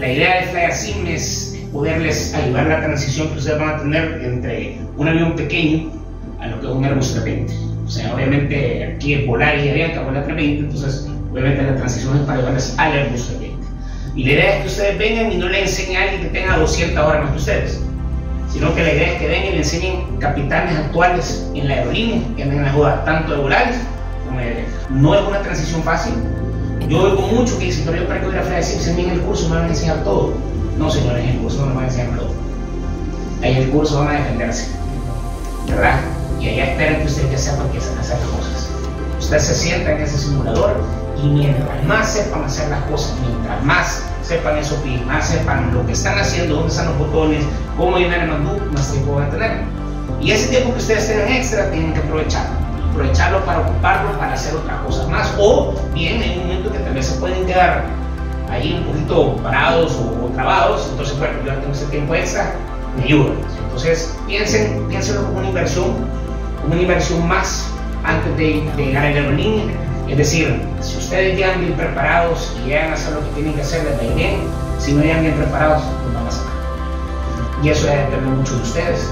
la idea de FlyAsim es poderles ayudar la transición que ustedes van a tener entre un avión pequeño a lo que es un Airbus 320. O sea, obviamente aquí es Volaris y Avianca vuela 320, entonces obviamente la transición es para llevarles al Airbus 320. Y la idea es que ustedes vengan y no le enseñen a alguien que tenga 200 horas más que ustedes, sino que la idea es que vengan y le enseñen capitanes actuales en la aerolínea, que anden en tanto de Volaris como de. No es una transición fácil, yo oigo mucho que dicen, pero yo para que voy a decir, se en el curso me van a enseñar todo. No, señores, en el curso no me van a enseñar todo. Ahí en el curso van a defenderse, ¿verdad? Y allá esperan que ustedes ya sepan que hacer las cosas. Ustedes se sientan en ese simulador y mientras más sepan hacer las cosas, mientras más sepan eso, más sepan lo que están haciendo, dónde están los botones, cómo llenar el mandú, más tiempo van a tener. Y ese tiempo que ustedes tengan extra tienen que aprovecharlo aprovecharlo para ocuparlo para hacer otras cosas más. O bien en un momento que vez se pueden quedar ahí un poquito parados o, trabados, entonces bueno, yo tengo ese tiempo extra, me ayuda. Entonces piensen, piénsenlo como una inversión, como una inversión más antes de, llegar a la aerolínea. Es decir, si ustedes llegan bien preparados y llegan a hacer lo que tienen que hacer, les va bien. Si no llegan bien preparados, no van a nada. Y eso depende mucho de ustedes.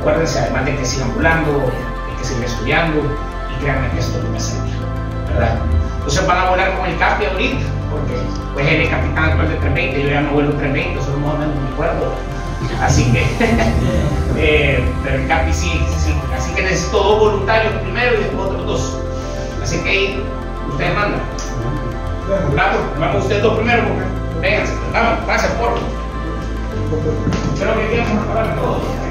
Acuérdense, además de que sigan volando, seguir estudiando y créanme que esto no me servir, ¿verdad? Entonces van a volar con el Capi ahorita, porque pues él es capitán actual de 320, yo ya no vuelo 320, solo más o menos me acuerdo. Así que, eh, pero el Capi sí, sí, así que necesito dos voluntarios primero y después otros dos. Así que ahí ustedes mandan. Vamos, vamos ustedes dos primero, porque vénganse, vamos, gracias por. Creo que queríamos acabar todo.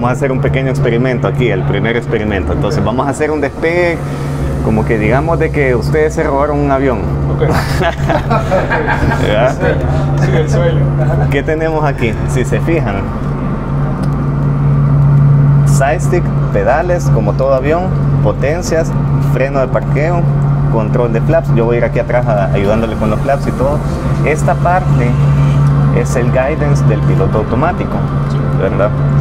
Vamos a hacer un pequeño experimento aquí, el primer experimento. Entonces vamos a hacer un despegue, como que digamos de que ustedes se robaron un avión. Sí, el suelo. ¿Qué tenemos aquí? Si se fijan, side stick, pedales como todo avión, potencias, freno de parqueo, control de flaps. Yo voy a ir aquí atrás ayudándole con los flaps y todo. Esta parte es el guidance del piloto automático.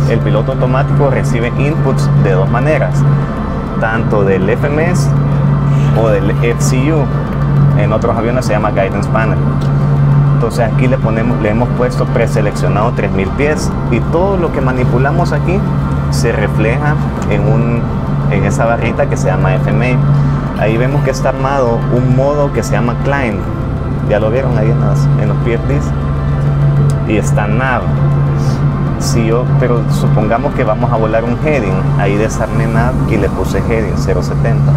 El piloto automático recibe inputs de dos maneras, tanto del FMS o del FCU. En otros aviones se llama Guidance Panel. Entonces aquí le, ponemos, le hemos puesto preseleccionado 3000 pies y todo lo que manipulamos aquí se refleja en, un, en esa barrita que se llama FMA. Ahí vemos que está armado un modo que se llama Climb. Ya lo vieron ahí en, en los PFDs. Y está Nav si yo, pero supongamos que vamos a volar un heading, ahí desarmé nav y le puse heading 070.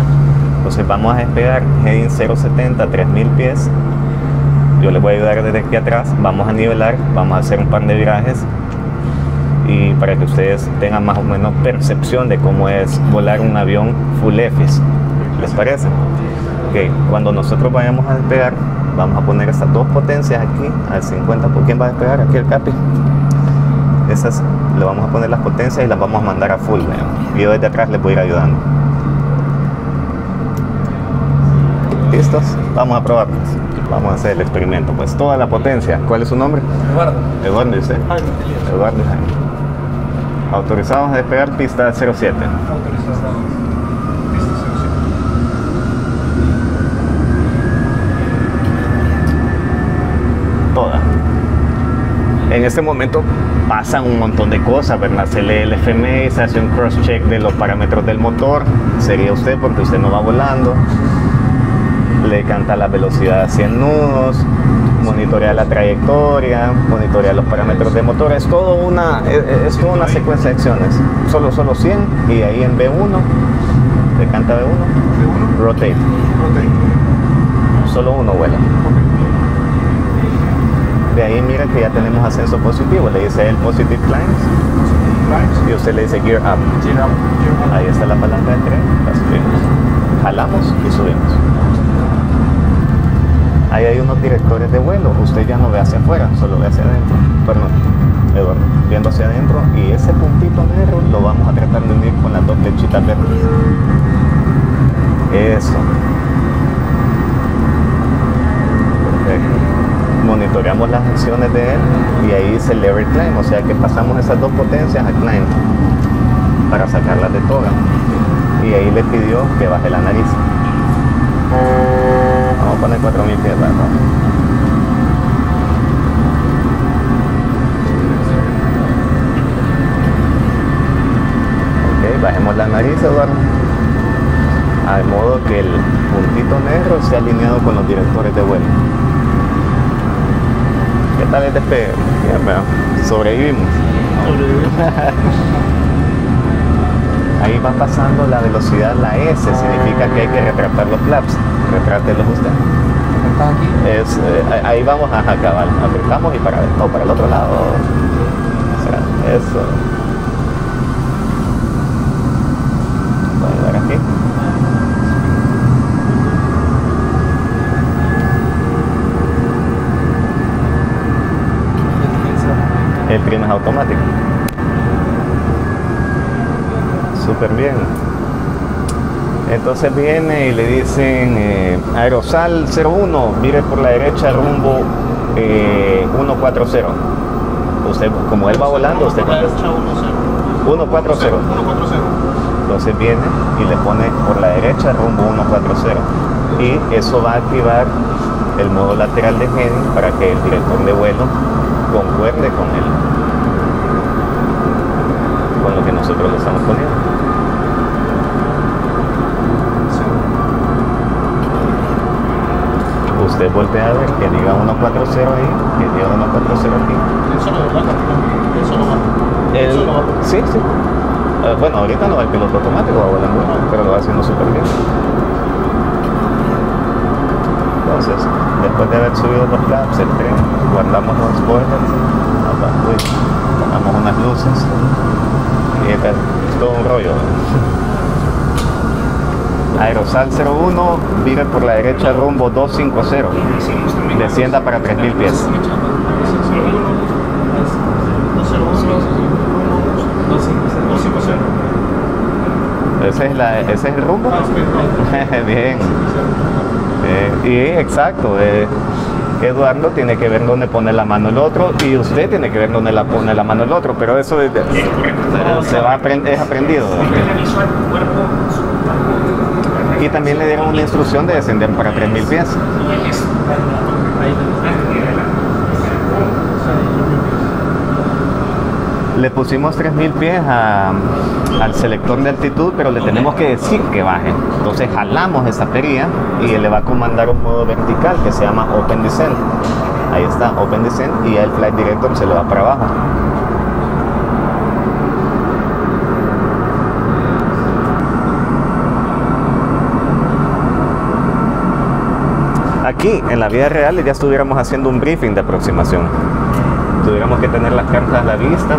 Entonces vamos a despegar heading 070, 3000 pies. Yo les voy a ayudar desde aquí atrás, vamos a nivelar, vamos a hacer un par de virajes y para que ustedes tengan más o menos percepción de cómo es volar un avión full EFIS. ¿Les parece? Ok, cuando nosotros vayamos a despegar, vamos a poner estas dos potencias aquí al 50. ¿Por quién va a despegar? Aquí el Capi esas le vamos a poner las potencias y las vamos a mandar a full. Y yo desde atrás les voy a ir ayudando. ¿Listos? Vamos a probar. Vamos a hacer el experimento. Pues toda la potencia. ¿Cuál es su nombre? Eduardo. Eduardo, ¿y usted? Eduardo. Autorizados a despegar pista 07. Autorizados. En este momento pasan un montón de cosas, ¿verdad? Se lee el FMI, se hace un cross-check de los parámetros del motor, sería usted porque usted no va volando, le canta la velocidad a 100 nudos, monitorea la trayectoria, monitorea los parámetros del motor, es, todo una, es, toda una secuencia de acciones, solo, solo 100 y ahí en B1, le canta B1, rotate, solo uno vuela. De ahí mira que ya tenemos ascenso positivo. Le dice el positive climbs. Y usted le dice gear up. Ahí está la palanca del tren. La subimos. Jalamos y subimos. Ahí hay unos directores de vuelo. Usted ya no ve hacia afuera, solo ve hacia adentro. Perdón, Eduardo, viendo hacia adentro. Y ese puntito negro lo vamos a tratar de unir con las dos flechitas verdes. Eso. Monitoreamos las acciones de él y ahí dice lever climb, o sea que pasamos esas dos potencias a climb para sacarlas de toga. Y ahí le pidió que baje la nariz. Vamos a poner 4000 pies abajo. Ok, bajemos la nariz, Eduardo. Al modo que el puntito negro esté alineado con los directores de vuelo. ¿Qué tal el despegue? Veo, sobrevivimos. Ahí va pasando la velocidad, la S, significa que hay que retratar los flaps. Retrátelos usted. ¿Estás aquí? Es, eh, ahí vamos a acabar. Apretamos y para, no, para el otro lado. O sea, eso. Voy a ayudar aquí. El trim es automático. Súper bien. Entonces viene y le dicen eh, aerosal 01, mire por la derecha rumbo eh, 140. Usted, como él va volando, usted contesta 140. 140. Entonces viene y le pone por la derecha rumbo 140. Y eso va a activar el modo lateral de heading para que el director de vuelo concuerde con él, con lo que nosotros le estamos poniendo. Usted voltea a ver que diga 140 ahí, que diga 140 aquí. Eso no va Eso no va. El- Eso no va. sí, sí. Eh, bueno, ahorita no el piloto automático, va volando, pero lo va haciendo súper bien. Entonces, después de haber subido los flaps, el tren, guardamos los spoilers, apa- uy, pongamos unas luces y todo un rollo. Aerosal 01, vire por la derecha rumbo 250, Decimos también. descienda para 3000 pies. 250. Ese es, la, ese es el rumbo. Bien. Y exacto, eh, Eduardo tiene que ver dónde pone la mano el otro y usted tiene que ver dónde la pone la mano el otro, pero eso es, se va aprend- es aprendido. Y también le dieron una instrucción de descender para 3000 pies. y el gesto. Antes de adelantar. Le pusimos 3000 pies al selector de altitud, pero le tenemos que decir que baje. Entonces jalamos esa perilla y le va a comandar un modo vertical que se llama Open Descent. Ahí está, Open Descent y ya el Flight Director se le va para abajo. Aquí, en la vida real, ya estuviéramos haciendo un briefing de aproximación. Tuviéramos que tener las cartas a la vista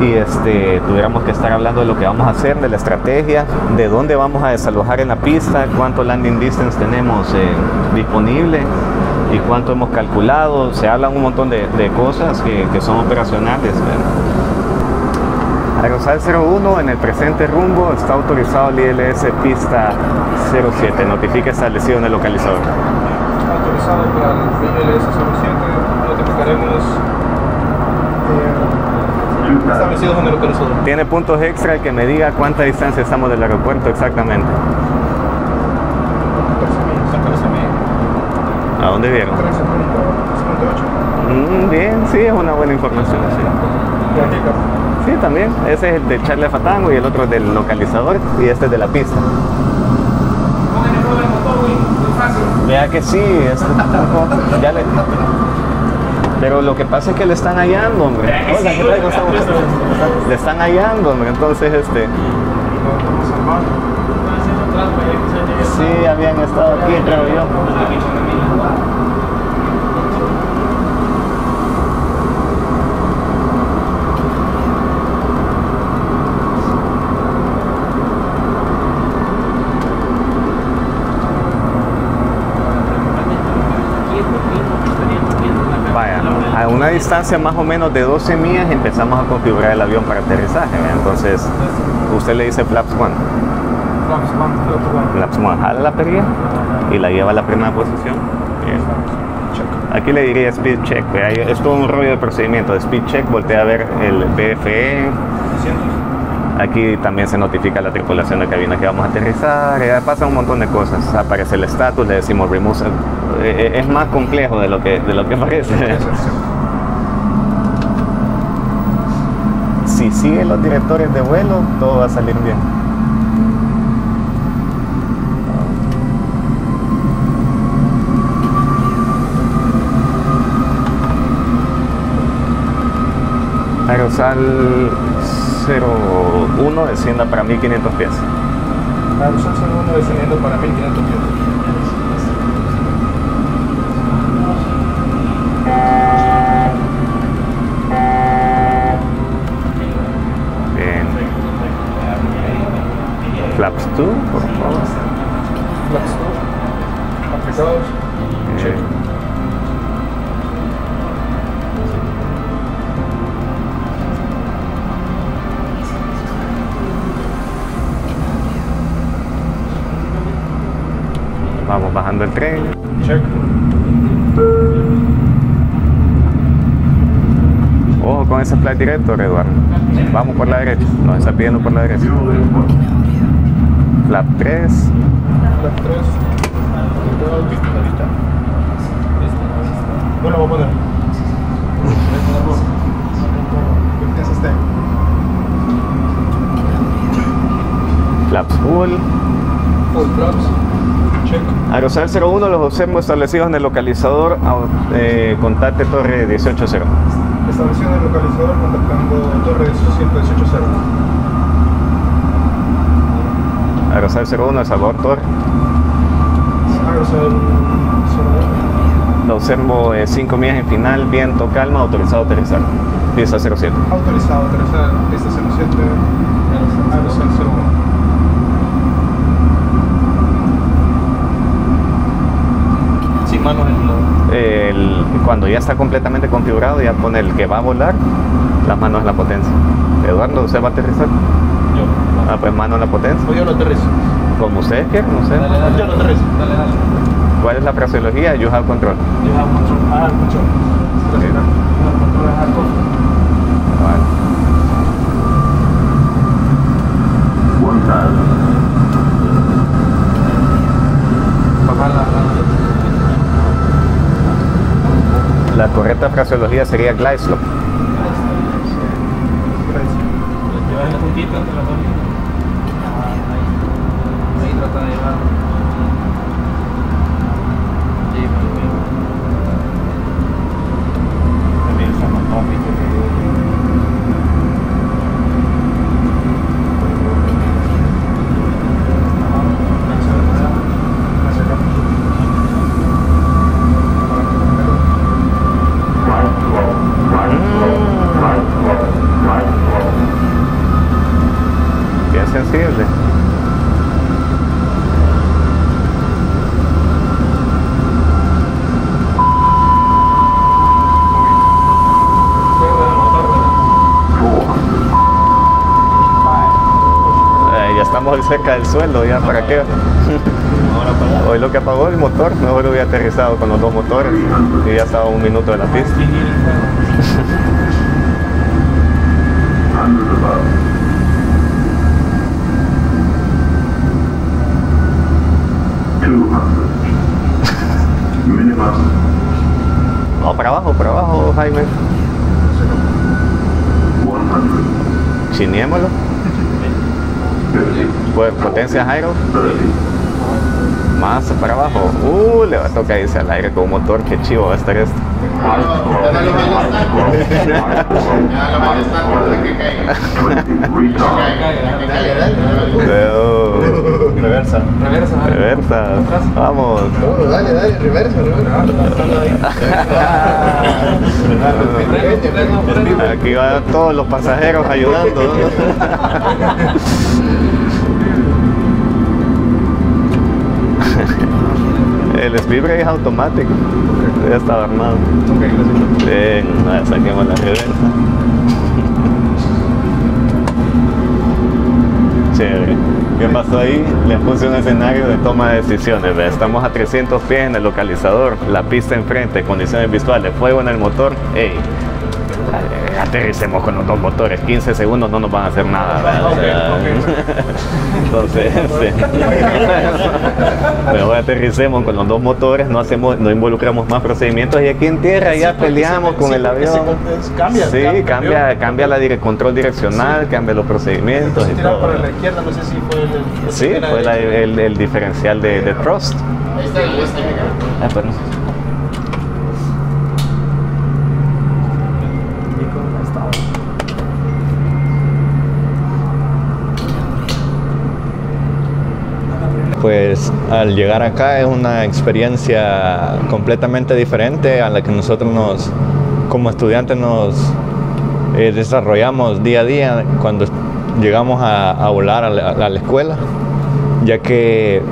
y este, tuviéramos que estar hablando de lo que vamos a hacer, de la estrategia, de dónde vamos a desalojar en la pista, cuánto landing distance tenemos eh, disponible y cuánto hemos calculado. Se hablan un montón de, de cosas que, que son operacionales. Aerosal 01 en el presente rumbo está autorizado el ILS pista 07. Notifique establecido en el localizador. Autorizado para el ILS 07. Notificaremos eh, establecidos en el localizador. Tiene puntos extra el que me diga cuánta distancia estamos del aeropuerto exactamente. 14 millas. ¿A dónde vieron? 13.58. Mm, bien, sí, es una buena información. Sí. También. Ese es el de Charlie Fatango y el otro del localizador y este es de la pista. Vea que sí, este tampoco- ya le... Pero lo que pasa es que le están hallando, hombre. Hola, ¿qué tal? ¿Cómo estamos? Le están hallando, hombre. Entonces, este... Sí, habían estado aquí, creo yo. Vaya, a una distancia más o menos de 12 millas empezamos a configurar el avión para aterrizaje. ¿verdad? Entonces, usted le dice flaps 1. Flaps, one, flap, one. Flaps 1 jala la perilla y la lleva a la primera posición. Bien. Aquí le diría speed check. vea, Es todo un rollo de procedimiento. Speed check, voltea a ver el BFE. Aquí también se notifica a la tripulación de cabina que vamos a aterrizar. ya pasa un montón de cosas. Aparece el estatus, le decimos remove. Eh, eh, Es más complejo de lo que, de lo que parece. Si siguen los directores de vuelo, todo va a salir bien. Aerosal 01 descienda para 1500 pies. Aerosol 01 descendiendo para 1500 pies. Flaps 2, por favor. Flaps 2. Aplicados. Check. Eh, Vamos bajando el tren. Check. Ojo con ese flight director, Eduardo. Vamos por la derecha. Nos está pidiendo por la derecha. Flap 3. Flaps 3. Aplicados. No lo voy a poner. ¿Qué es este? Flaps full. Full flaps. Check. Aerosal 01, los observo establecidos en el localizador. Eh, contacte torre 180. Estableciendo el localizador contactando torre 118.0. Aerosal 01, El Salvador Torre. Aerosol 01. Lo observo 5 millas en final, viento, calma, autorizado a aterrizar. Pista 07. Autorizado a aterrizar. Pista 07. Aerosol 01. Sin manos en lo. El- cuando ya está completamente configurado, ya pone el que va a volar, las manos en la potencia. Eduardo, ¿usted va a aterrizar? Ah, pues mano en la potencia. O yo lo aterrizo. Como ustedes quieran, no sé. Dale, dale. Yo lo aterrizo. Dale, dale. ¿Cuál es la fraseología? You have control. You have control. Ah. Ok. You have control, I have control. Vale. La. La correcta fraseología sería glide slope. Llevar el puntito entre las dos líneas. Ahí, ahí cerca del suelo, ya para qué. Hoy lo que apagó el motor, mejor hubiera aterrizado con los dos motores y ya estaba un minuto de la pista. No, para abajo, para abajo, Jaime. Chiniémoslo. Pues potencia Jairo. Más para abajo. Uh, le va a tocar irse al aire con un motor. Qué chivo va a estar esto. Reversa. Reversa, dale. Reversa. Vamos. dale, dale, reversa, reversa. Aquí van todos los pasajeros ayudando. El speed brake es automático. Ya estaba armado. Bien, saquemos la reversa. ¿Qué pasó ahí? Les puse un escenario de toma de decisiones. ¿ve? Estamos a 300 pies en el localizador, la pista enfrente, condiciones visuales, fuego en el motor. ¡Ey! Aterricemos con los dos motores, 15 segundos no nos van a hacer nada. ¿verdad? O sea, entonces, sí. mejor aterricemos con los dos motores, no hacemos, no involucramos más procedimientos y aquí en tierra ya peleamos con el avión. Cambia, Sí, cambia, cambia la dire- control direccional, cambia los procedimientos y todo. para la izquierda, no sé si fue el. el- Sí, el- fue la- el, el diferencial de, de thrust. Ahí está, ahí está. Ah, perdón. Pues al llegar acá es una experiencia completamente diferente a la que nosotros nos, como estudiantes nos eh, desarrollamos día a día cuando llegamos a, volar a la, escuela, ya que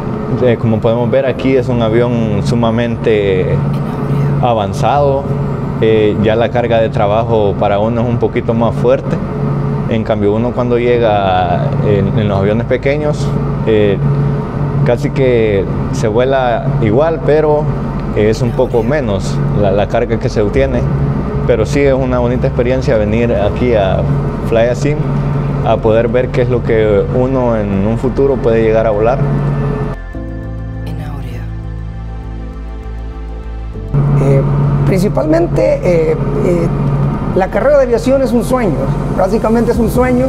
eh, como podemos ver aquí es un avión sumamente avanzado, eh, ya la carga de trabajo para uno es un poquito más fuerte. En cambio, uno cuando llega en, los aviones pequeños, casi que se vuela igual, pero es un poco menos la, la carga que se obtiene. Pero sí es una bonita experiencia venir aquí a Fly Sim a poder ver qué es lo que uno en un futuro puede llegar a volar. Eh, principalmente eh, eh, la carrera de aviación es un sueño, básicamente es un sueño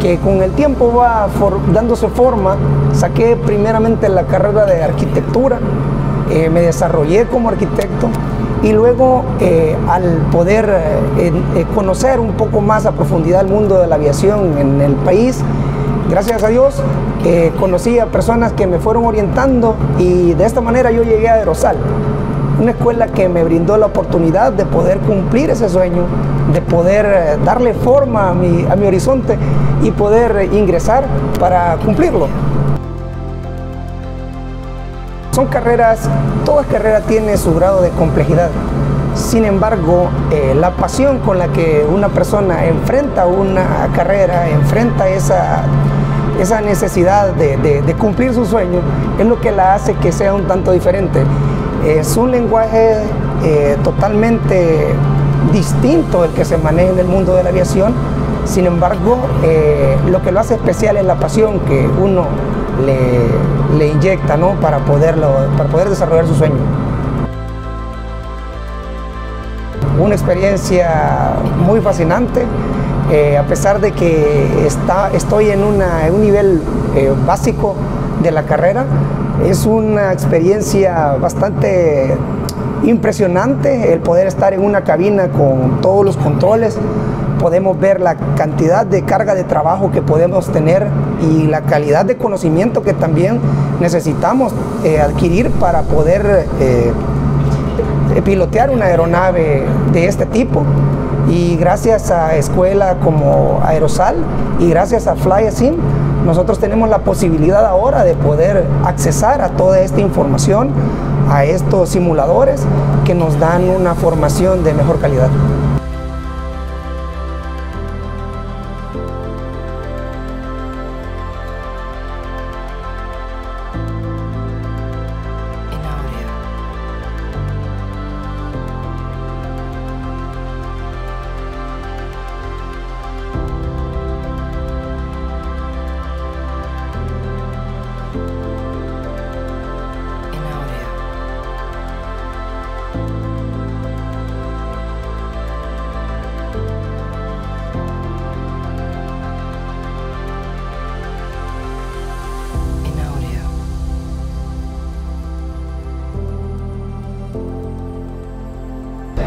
que con el tiempo va dándose forma. Saqué primeramente la carrera de arquitectura, eh, me desarrollé como arquitecto y luego eh, al poder eh, conocer un poco más a profundidad el mundo de la aviación en el país, gracias a Dios conocí a personas que me fueron orientando y de esta manera yo llegué a Aerosal una escuela que me brindó la oportunidad de poder cumplir ese sueño, de poder eh, darle forma a mi, a mi horizonte y poder ingresar para cumplirlo. Son carreras, toda carrera tiene su grado de complejidad. Sin embargo, eh, la pasión con la que una persona enfrenta una carrera, enfrenta esa, esa necesidad de- de cumplir su sueño, es lo que la hace que sea un tanto diferente. Es un lenguaje eh, totalmente distinto el que se maneja en el mundo de la aviación. Sin embargo, eh, lo que lo hace especial es la pasión que uno le, inyecta ¿no? para, poderlo, para poder desarrollar su sueño. Una experiencia muy fascinante, eh, a pesar de que está, estoy en, una- en un nivel básico de la carrera, es una experiencia bastante impresionante el poder estar en una cabina con todos los controles. Podemos ver la cantidad de carga de trabajo que podemos tener y la calidad de conocimiento que también necesitamos eh, adquirir para poder eh, pilotear una aeronave de este tipo. Y gracias a escuela como Aerosal y gracias a FlyAsim, nosotros tenemos la posibilidad ahora de poder accesar a toda esta información, a estos simuladores que nos dan una formación de mejor calidad.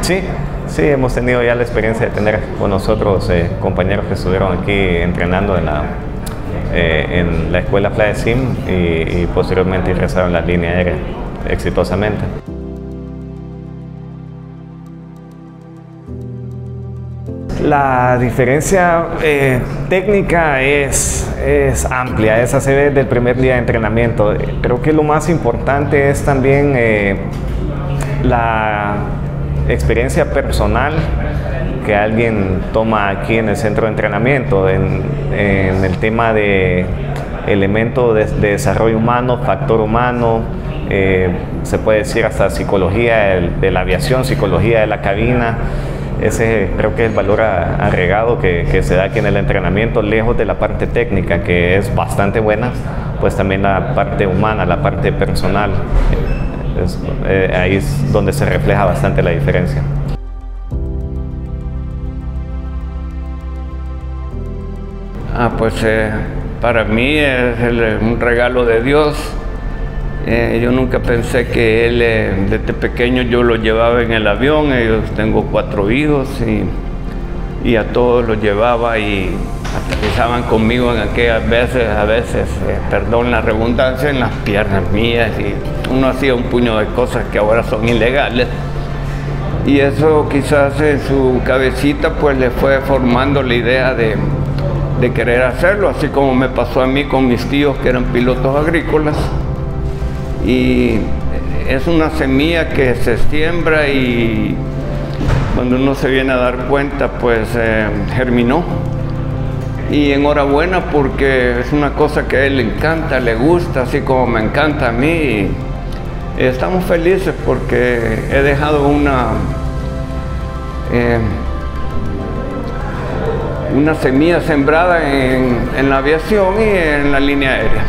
Sí, sí, hemos tenido ya la experiencia de tener con nosotros eh, compañeros que estuvieron aquí entrenando en la, eh, en la escuela Fly Sim y, posteriormente ingresaron la línea aérea exitosamente. La diferencia eh, técnica es, es amplia, esa se ve desde el primer día de entrenamiento. Creo que lo más importante es también la experiencia personal que alguien toma aquí en el centro de entrenamiento, en, el tema de elemento de, de desarrollo humano, factor humano, eh, se puede decir hasta psicología de la aviación, psicología de la cabina. Ese creo que es el valor agregado que, que se da aquí en el entrenamiento, lejos de la parte técnica, que es bastante buena, pues también la parte humana, la parte personal. Es- eh, ahí es donde se refleja bastante la diferencia. Ah, pues eh, para mí es el- un regalo de Dios. Eh, yo nunca pensé que él, eh, desde pequeño yo lo llevaba en el avión. Yo tengo cuatro hijos y, y a todos los llevaba y aterrizaban conmigo en aquellas veces, a veces, eh, perdón la redundancia, en las piernas mías y uno hacía un puño de cosas que ahora son ilegales. Y eso quizás en su cabecita pues le fue formando la idea de, de querer hacerlo, así como me pasó a mí con mis tíos que eran pilotos agrícolas. Y es una semilla que se siembra y cuando uno se viene a dar cuenta pues eh, germinó. Y enhorabuena porque es una cosa que a él le encanta, le gusta, así como me encanta a mí. Estamos felices porque he dejado una, eh, una semilla sembrada en, en la aviación y en la línea aérea.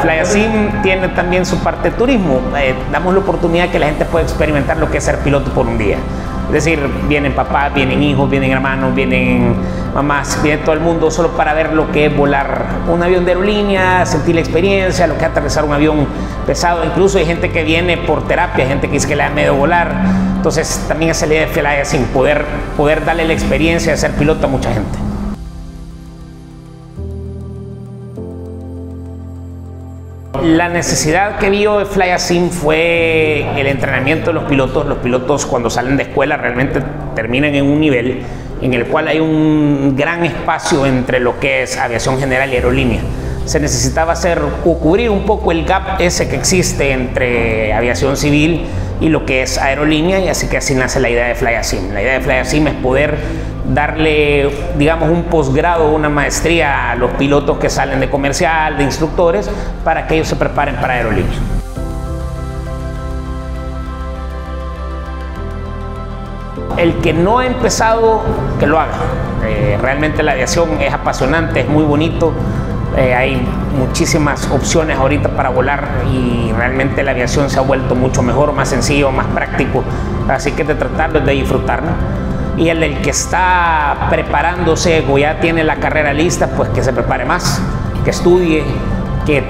FlyAsim tiene también su parte de turismo. Eh, damos la oportunidad que la gente pueda experimentar lo que es ser piloto por un día. Es decir, vienen papás, vienen hijos, vienen hermanos, vienen mamás, viene todo el mundo solo para ver lo que es volar un avión de aerolínea, sentir la experiencia, lo que es aterrizar un avión pesado. Incluso hay gente que viene por terapia, gente que dice que le da miedo volar. Entonces, también es la idea de FlyAsim, poder, poder darle la experiencia de ser piloto a mucha gente. La necesidad que vio de FlyAsim fue el entrenamiento de los pilotos. Los pilotos cuando salen de escuela realmente terminan en un nivel en el cual hay un gran espacio entre lo que es aviación general y aerolínea. Se necesitaba hacer o cubrir un poco el gap ese que existe entre aviación civil y lo que es aerolínea y así que así nace la idea de FlyAsim. La idea de FlyAsim es poder darle, digamos, un posgrado, una maestría a los pilotos que salen de comercial, de instructores, para que ellos se preparen para aerolínea. El que no ha empezado, que lo haga. Eh, realmente la aviación es apasionante, es muy bonito. Eh, hay muchísimas opciones ahorita para volar y realmente la aviación se ha vuelto mucho mejor, más sencillo, más práctico. Así que de tratarlo de disfrutarlo. Y el del que está preparándose o ya tiene la carrera lista, pues que se prepare más, que estudie, que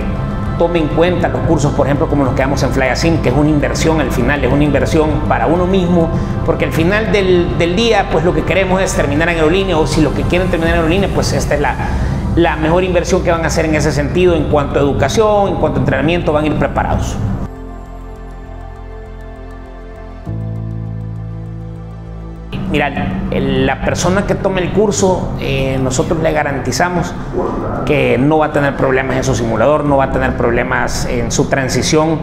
tome en cuenta los cursos, por ejemplo, como los que damos en FlyAsim, que es una inversión al final, es una inversión para uno mismo, porque al final del, del día, pues lo que queremos es terminar en aerolínea, o si lo que quieren terminar en aerolínea, pues esta es la, la mejor inversión que van a hacer en ese sentido, en cuanto a educación, en cuanto a entrenamiento, van a ir preparados. Mira, la persona que tome el curso, eh, nosotros le garantizamos que no va a tener problemas en su simulador, no va a tener problemas en su transición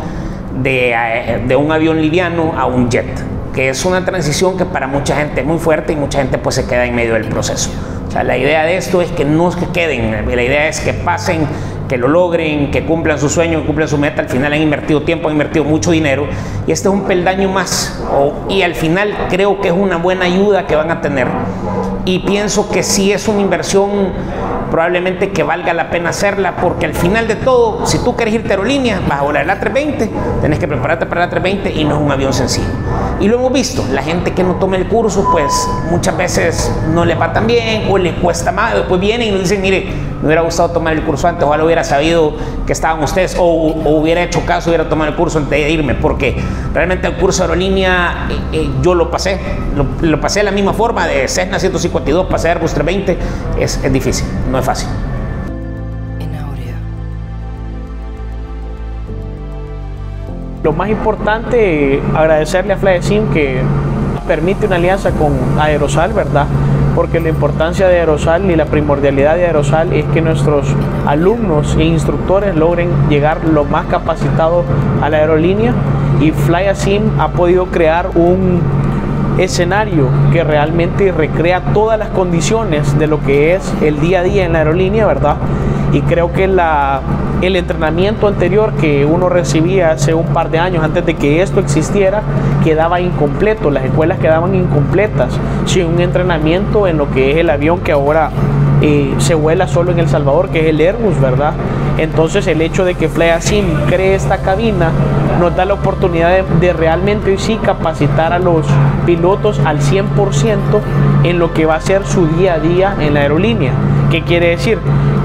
de, eh, de un avión liviano a un jet, que es una transición que para mucha gente es muy fuerte y mucha gente pues se queda en medio del proceso. O sea, la idea de esto es que no es que queden, la idea es que pasen, que lo logren, que cumplan su sueño, que cumplan su meta. Al final han invertido tiempo, han invertido mucho dinero y este es un peldaño más. y al final creo que es una buena ayuda que van a tener. Y pienso que sí es una inversión probablemente que valga la pena hacerla porque al final de todo, si tú quieres irte a aerolínea, vas a volar el A320, tenés que prepararte para el A320 y no es un avión sencillo. Y lo hemos visto, la gente que no toma el curso, pues muchas veces no le va tan bien o les cuesta más, después vienen y nos dicen, mire, me hubiera gustado tomar el curso antes, ojalá hubiera sabido que estaban ustedes o, o hubiera hecho caso, hubiera tomado el curso antes de irme, porque realmente el curso de aerolínea eh, eh, yo lo pasé, lo, lo pasé de la misma forma, de Cessna 152, pasé Airbus 320, es, es difícil, no es fácil. Lo más importante, agradecerle a FlySim que permite una alianza con Aerosal, ¿verdad? Porque la importancia de Aerosal y la primordialidad de Aerosal es que nuestros alumnos e instructores logren llegar lo más capacitados a la aerolínea y FlyAsim ha podido crear un, escenario que realmente recrea todas las condiciones de lo que es el día a día en la aerolínea, ¿verdad? Y creo que la, el entrenamiento anterior que uno recibía hace un par de años antes de que esto existiera quedaba incompleto, las escuelas quedaban incompletas sin un entrenamiento en lo que es el avión que ahora eh, se vuela solo en El Salvador, que es el Airbus, ¿verdad? Entonces el hecho de que FlyAsim cree esta cabina nos da la oportunidad de, realmente hoy sí capacitar a los pilotos al 100% en lo que va a ser su día a día en la aerolínea. ¿Qué quiere decir?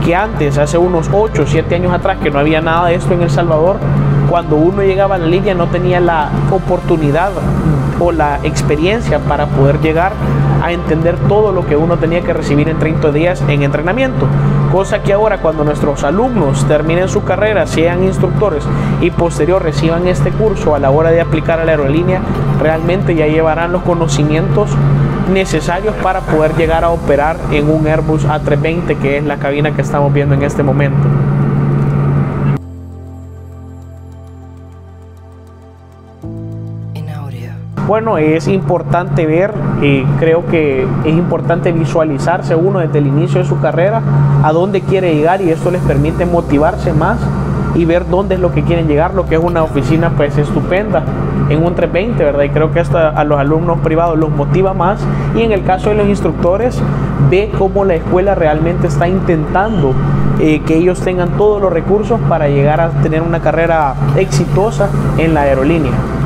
Que antes, hace unos 8 o 7 años atrás, que no había nada de esto en El Salvador, cuando uno llegaba a la línea no tenía la oportunidad o la experiencia para poder llegar a entender todo lo que uno tenía que recibir en 30 días en entrenamiento. Cosa que ahora cuando nuestros alumnos terminen su carrera, sean instructores y posterior reciban este curso a la hora de aplicar a la aerolínea, realmente ya llevarán los conocimientos necesarios para poder llegar a operar en un Airbus A320 que es la cabina que estamos viendo en este momento. Bueno, es importante ver, y creo que es importante visualizarse uno desde el inicio de su carrera a dónde quiere llegar y esto les permite motivarse más y ver dónde es lo que quieren llegar, lo que es una oficina pues estupenda en un 320, ¿verdad? Y creo que esto a los alumnos privados los motiva más y en el caso de los instructores ve cómo la escuela realmente está intentando eh, que ellos tengan todos los recursos para llegar a tener una carrera exitosa en la aerolínea.